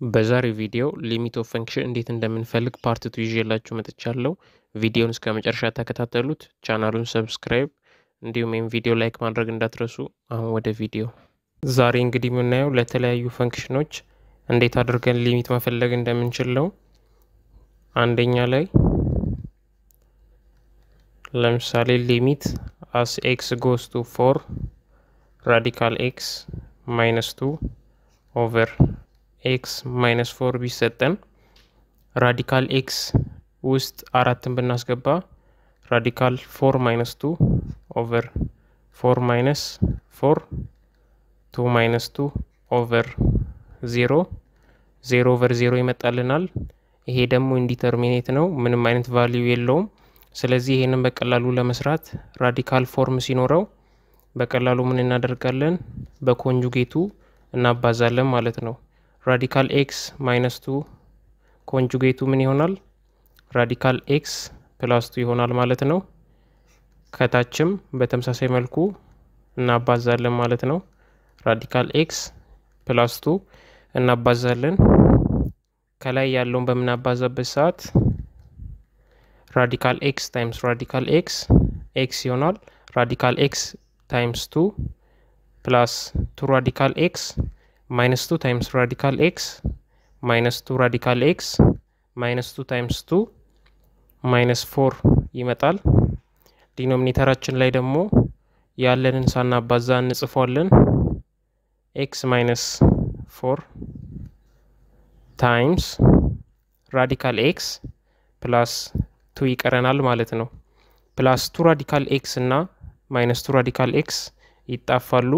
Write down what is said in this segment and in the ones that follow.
በዛሬው ቪዲዮ limit of function እንዴት እንደምንፈልግ part two ይዤላችሁ መጥቻለሁ። ቪዲዮን እስከ መጨረሻ ተከታተሉት። channel ኡን subscribe እንዲሁም ይህም ቪዲዮ like ማድረግ እንዳትረሱ። አሁን ወደ ቪዲዮ። ዛሬ እንግዲህ የምናየው ለተለያዩ function ኦች እንዴት አድርገን limit መፈለግ እንደምንችል ነው። አንደኛ ላይ ለምሳሌ limit as x goes to four radical x minus two over x minus four ቢሰጠን radical x ውስጥ አራትን ብናስገባ radical four minus two over four minus four two minus two over zero zero over zero ይመጣልናል። ይሄ ደግሞ indeterminate ነው፣ ምንም አይነት value የለውም። ስለዚህ ይሄንን በቀላሉ ለመስራት radical form ሲኖረው በቀላሉ ምን እናደርጋለን? በ conjugate ኡ እናባዛለን ማለት ነው። radical x minus two conjugate ኡ ምን ይሆናል? radical x plus two ይሆናል ማለት ነው። ከታችም በተመሳሳይ መልኩ እናባዛለን ማለት ነው። radical x plus two እናባዛለን። ከላይ ያለውን በምናባዛበት ሰዓት radical x times radical x x ይሆናል። radical x times two plus two radical x minus two times radical x minus two radical x minus two times two minus four ይመጣል። denominator ኣችን ላይ ደግሞ ያለንን ሳናባዛ እንጽፏለን። x minus four times radical x plus two ይቀረናል ማለት ነው። plus two radical x እና minus two radical x ይጣፋሉ።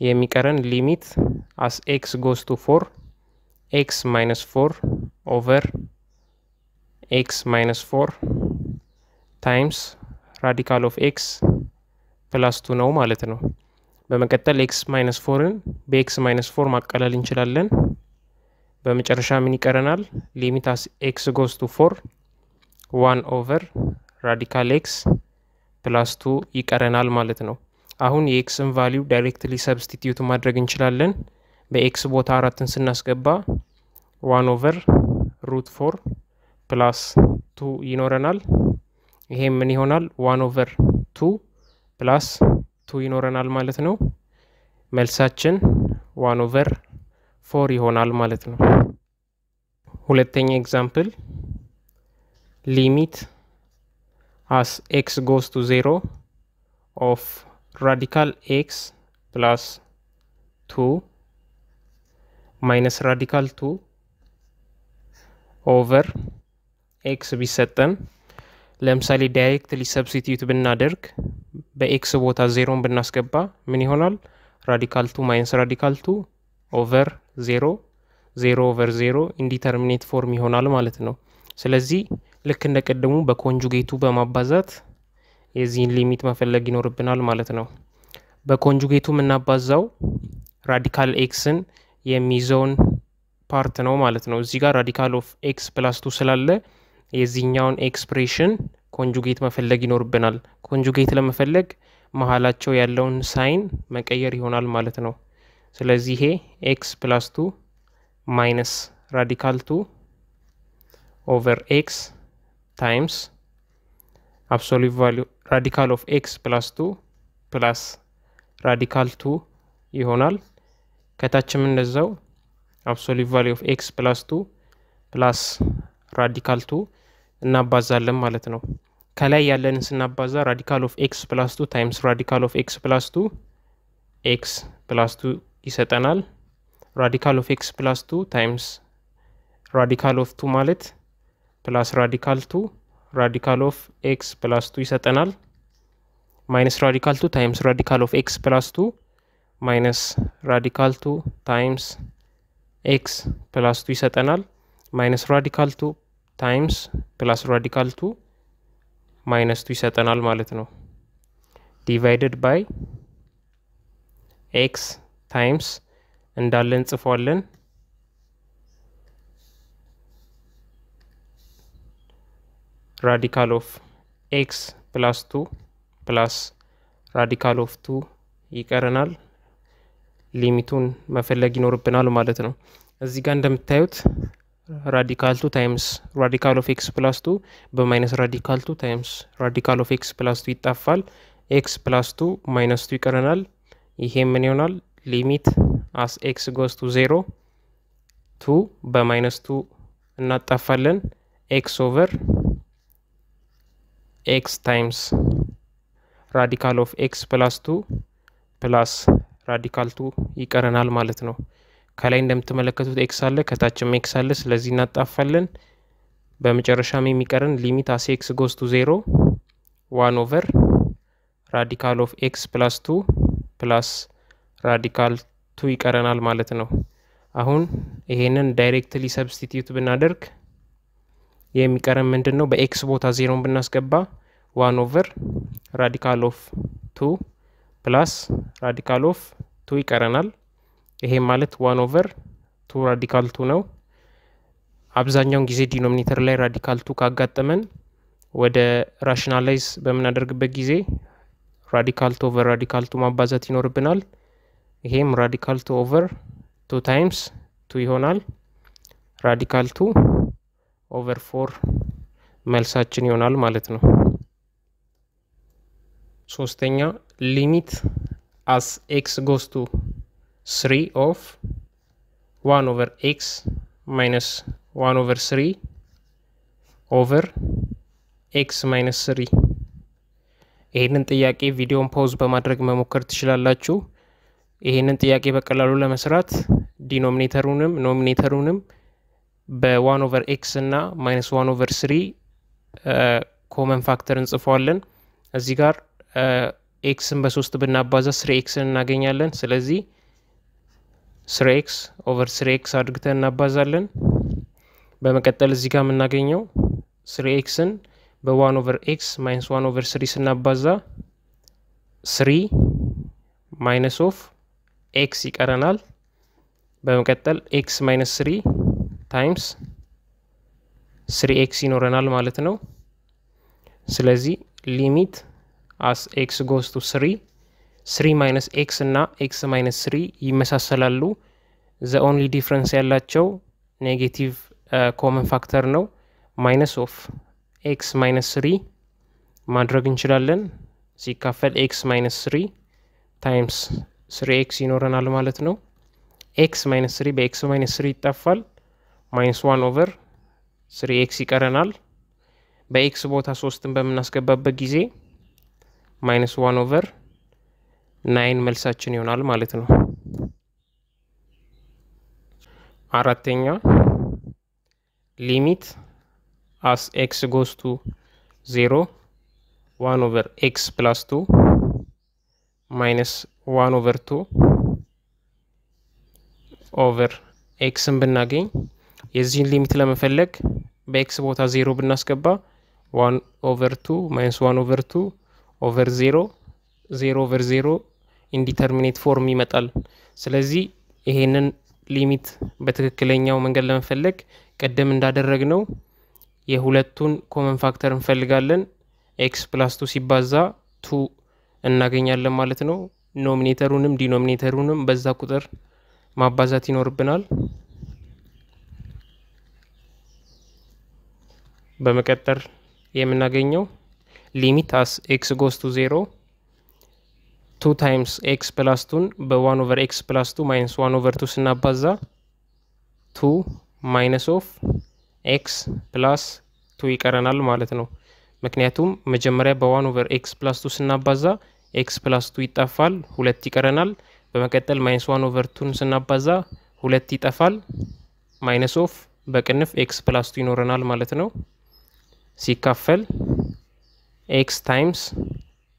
የሚቀረን limit as x goes to four x minus four over x minus four times radical of x plus two ነው ማለት ነው። በመቀጠል x minus four ን በ x minus four ማቀለል እንችላለን። በመጨረሻ ምን ይቀረናል? limit as x goes to four one over radical x plus two ይቀረናል ማለት ነው። አሁን የ x ን value directly substitute ማድረግ እንችላለን። በ x ቦታ አራትን ስናስገባ one over root four plus two ይኖረናል። ይሄም ምን ይሆናል? one over two plus two ይኖረናል ማለት ነው። መልሳችን one over four ይሆናል ማለት ነው። ሁለተኛ example limit as x goes to zero of radical x plus two minus radical two over x ቢሰጠን ለምሳሌ directly substitute ብናደርግ በ x ቦታ ዜሮን ብናስገባ ምን ይሆናል? radical two minus radical two over zero zero over zero indeterminate form ይሆናል ማለት ነው። ስለዚህ ልክ እንደ ቀደሙ በ conjugate ኡ በማባዛት የዚህን limit መፈለግ ይኖርብናል ማለት ነው። በ conjugate ኡ የምናባዛው radical x ን የሚይዘውን part ነው ማለት ነው። እዚህ ጋር radical of x plus two ስላለ የዚህኛውን expression conjugate መፈለግ ይኖርብናል። conjugate ለመፈለግ መሀላቸው ያለውን sign መቀየር ይሆናል ማለት ነው። ስለዚህ ይሄ x plus two minus radical two over x times absolute value radical of x plus two plus radical two ይሆናል። ከታችም እንደዛው absolute value of x plus two plus radical two እናባዛለን ማለት ነው። ከላይ ያለንን ስናባዛ radical of x plus two times radical of x plus two x plus two ይሰጠናል። radical of x plus two times radical of two ማለት plus radical two radical of x plus two ይሰጠናል። minus radical two times radical of x plus two minus radical two times x plus two ይሰጠናል። minus radical two times plus radical two minus two ይሰጠናል ማለት ነው። divided by x times እንዳለ እንጽፏለን። radical of x plus two plus radical of two ይቀረናል። limit ኡን መፈለግ ይኖርብናል ማለት ነው። እዚህ ጋር እንደምታዩት radical two times radical of x plus two በ minus radical two times radical of x plus two ይጣፋል። x plus two minus two ይቀረናል። ይሄ ምን ይሆናል? limit as x goes to zero two በ minus two እናጣፋለን። x over x times radical of x plus two plus radical two ይቀረናል ማለት ነው። ከላይ እንደምትመለከቱት ኤክስ አለ፣ ከታችም ኤክስ አለ። ስለዚህ እናጣፋለን። በመጨረሻም የሚቀረን limit as x goes to zero one over radical of x plus two plus radical two ይቀረናል ማለት ነው። አሁን ይሄንን directly substitute ብናደርግ የሚቀረን ምንድን ነው? በ x ቦታ ዜሮን ብናስገባ one over radical of two plus radical of two ይቀረናል። ይሄም ማለት one over two radical two ነው። አብዛኛውን ጊዜ denominator ላይ radical two ካጋጠመን ወደ rationalize በምናደርግበት ጊዜ radical two over radical two ማባዛት ይኖርብናል። ይሄም radical two over two times two ይሆናል። radical two over four መልሳችን ይሆናል ማለት ነው። ሶስተኛ limit as x goes to three of one over x minus one over three over x minus three። ይህንን ጥያቄ ቪዲዮን pause በማድረግ መሞከር ትችላላችሁ። ይህንን ጥያቄ በቀላሉ ለመስራት denominator ኡንም numerator ኡንም በ one over x እና minus one over three common factor እንጽፈዋለን። እዚህ ጋር x ን በሶስት ብናባዛ three x ን እናገኛለን። ስለዚህ three x over three x አድርገን እናባዛለን። በመቀጠል እዚህ ጋር የምናገኘው three x ን በ one over x minus one over three ስናባዛ three minus of x ይቀረናል። በመቀጠል x minus three times three x ይኖረናል ማለት ነው። ስለዚህ limit x goes to three three minus x እና x minus three ይመሳሰላሉ። the only difference ያላቸው negative common factor ነው። minus of x minus three ማድረግ እንችላለን። ሲካፈል x minus three times three x ይኖረናል ማለት ነው። x minus three በ x minus three ይጠፋል። minus one over three x ይቀረናል። በ x ቦታ ሶስትን በምናስገባበት ጊዜ minus one over nine መልሳችን ይሆናል ማለት ነው። አራተኛ limit as x goes to zero one over x plus two minus one over two over x ን ብናገኝ የዚህን limit ለመፈለግ በ x ቦታ ዜሮ ብናስገባ one over two minus one over two over zero zero over zero indeterminate form ይመጣል። ስለዚህ ይሄንን limit በትክክለኛው መንገድ ለመፈለግ ቀደም እንዳደረግነው የሁለቱን common factor እንፈልጋለን። x plus two ሲባዛ two እናገኛለን ማለት ነው። numerator ኡንም denominator ኡንም በዛ ቁጥር ማባዛት ይኖርብናል። በመቀጠል የምናገኘው limit as x goes to zero two times x plus two ን በ one over x plus two minus one over two ስናባዛ two minus of x plus two ይቀረናል ማለት ነው። ምክንያቱም መጀመሪያ በ one over x plus two ስናባዛ x plus two ይጠፋል፣ ሁለት ይቀረናል። በመቀጠል minus one over two ን ስናባዛ ሁለት ይጠፋል፣ minus of በቅንፍ x plus two ይኖረናል ማለት ነው። ሲካፈል x times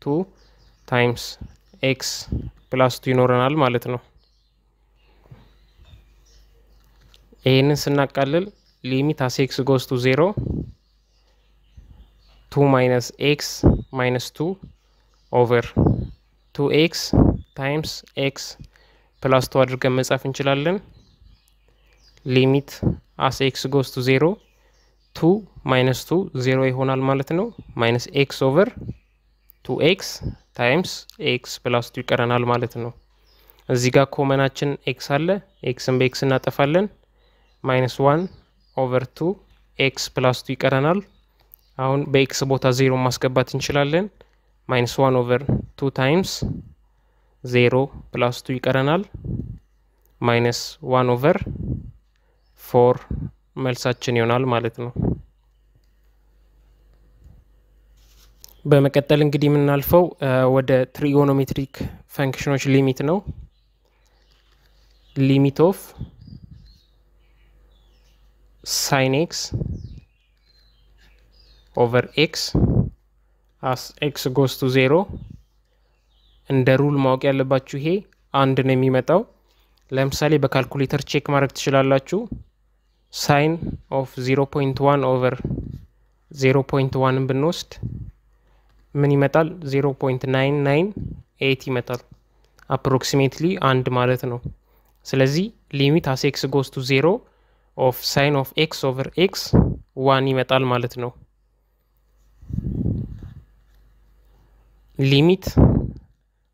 two times x plus two ይኖረናል ማለት ነው። ይህንን ስናቃልል limit as x goes to zero two minus x minus two over two x times x plus two አድርገን መጻፍ እንችላለን። limit as x goes to zero two minus two ዜሮ ይሆናል ማለት ነው። minus x over two x times x plus two ይቀረናል ማለት ነው። እዚህ ጋር common ኣችን x አለ። x ን በ x እናጠፋለን። minus one over two x plus two ይቀረናል። አሁን በ x ቦታ ዜሮ ማስገባት እንችላለን። minus one over two times zero plus two ይቀረናል። minus one over four መልሳችን ይሆናል ማለት ነው። በመቀጠል እንግዲህ የምናልፈው ወደ trigonometric function ኦች limit ነው። limit of sine x over x as x goes to zero። እንደ rule ማወቅ ያለባችሁ ይሄ አንድ ነው የሚመጣው። ለምሳሌ በ calculator check ማድረግ ትችላላችሁ። sine of 0.1 over 0.1ን ብንወስድ ምን ይመጣል? 0.998 ይመጣል። approximately አንድ ማለት ነው። ስለዚህ limit as x goes to zero of sine of x over x one ይመጣል ማለት ነው። limit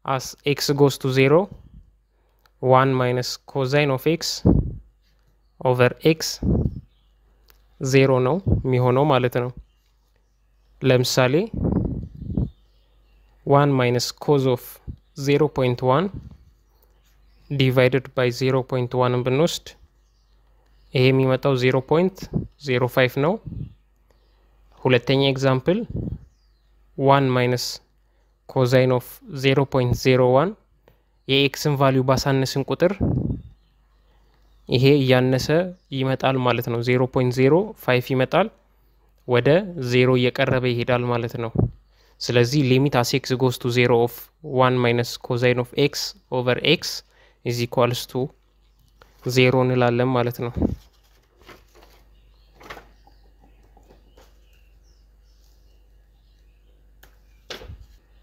as x goes to zero one minus cosine of x over x ዜሮ ነው የሚሆነው ማለት ነው። ለምሳሌ one minus cos of zero point one divided by zero point one ን ብንወስድ ይሄ የሚመጣው zero point zero five ነው። ሁለተኛ example one minus cosine of zero point zero one የ x ን value ባሳነስን ቁጥር ይሄ እያነሰ ይመጣል ማለት ነው። zero point zero five ይመጣል፣ ወደ ዜሮ እየቀረበ ይሄዳል ማለት ነው። ስለዚህ limit as x goes to zero of one minus cosine of x over x is equals to zero እንላለን ማለት ነው።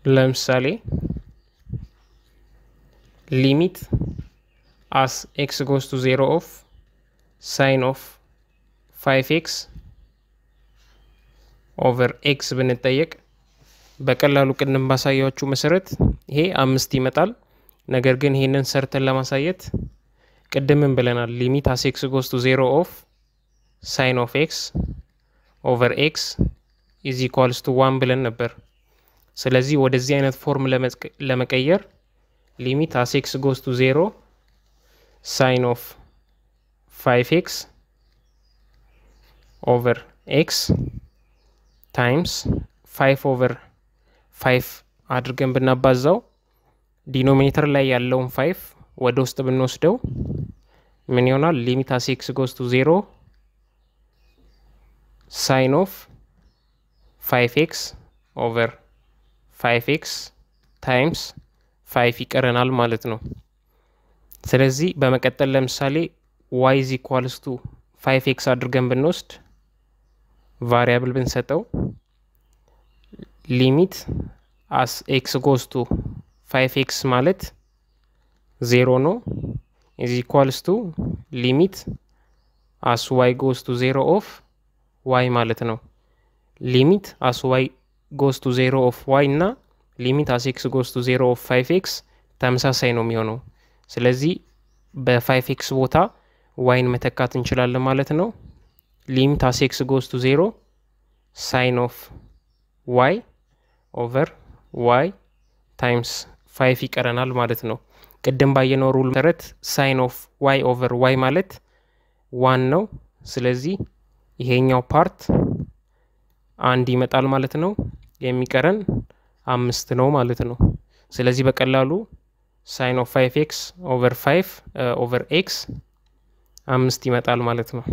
ለምሳሌ limit as x goes to zero of sine of five x over x ብንጠየቅ በቀላሉ ቅድም ባሳያችሁ መሰረት ይሄ አምስት ይመጣል። ነገር ግን ይሄንን ሰርተን ለማሳየት ቅድም ብለናል። limit as x goes to zero of sine of x over x is equals to one ብለን ነበር። ስለዚህ ወደዚህ አይነት form ለመቀየር limit as x goes to zero sine of five x over x times five over five አድርገን ብናባዛው denominator ላይ ያለውን five ወደ ውስጥ ብንወስደው ምን ይሆናል? limit x goes to zero sine of five x over five x times five ይቀረናል ማለት ነው። ስለዚህ በመቀጠል ለምሳሌ y is equals to five x አድርገን ብንወስድ variable ብንሰጠው limit as x goes to five x ማለት ዜሮ ነው is equals to limit as y goes to zero of y ማለት ነው። limit as y goes to zero of y እና limit as x goes to zero of five x ተመሳሳይ ነው የሚሆነው። ስለዚህ በ five x ቦታ y ን መተካት እንችላለን ማለት ነው። limit as x goes to zero sine of y over y times five ይቀረናል ማለት ነው። ቅድም ባየነው rule መሰረት sine of y over y ማለት one ነው። ስለዚህ ይሄኛው part አንድ ይመጣል ማለት ነው። የሚቀረን አምስት ነው ማለት ነው። ስለዚህ በቀላሉ sine of five x over five over x አምስት ይመጣል ማለት ነው።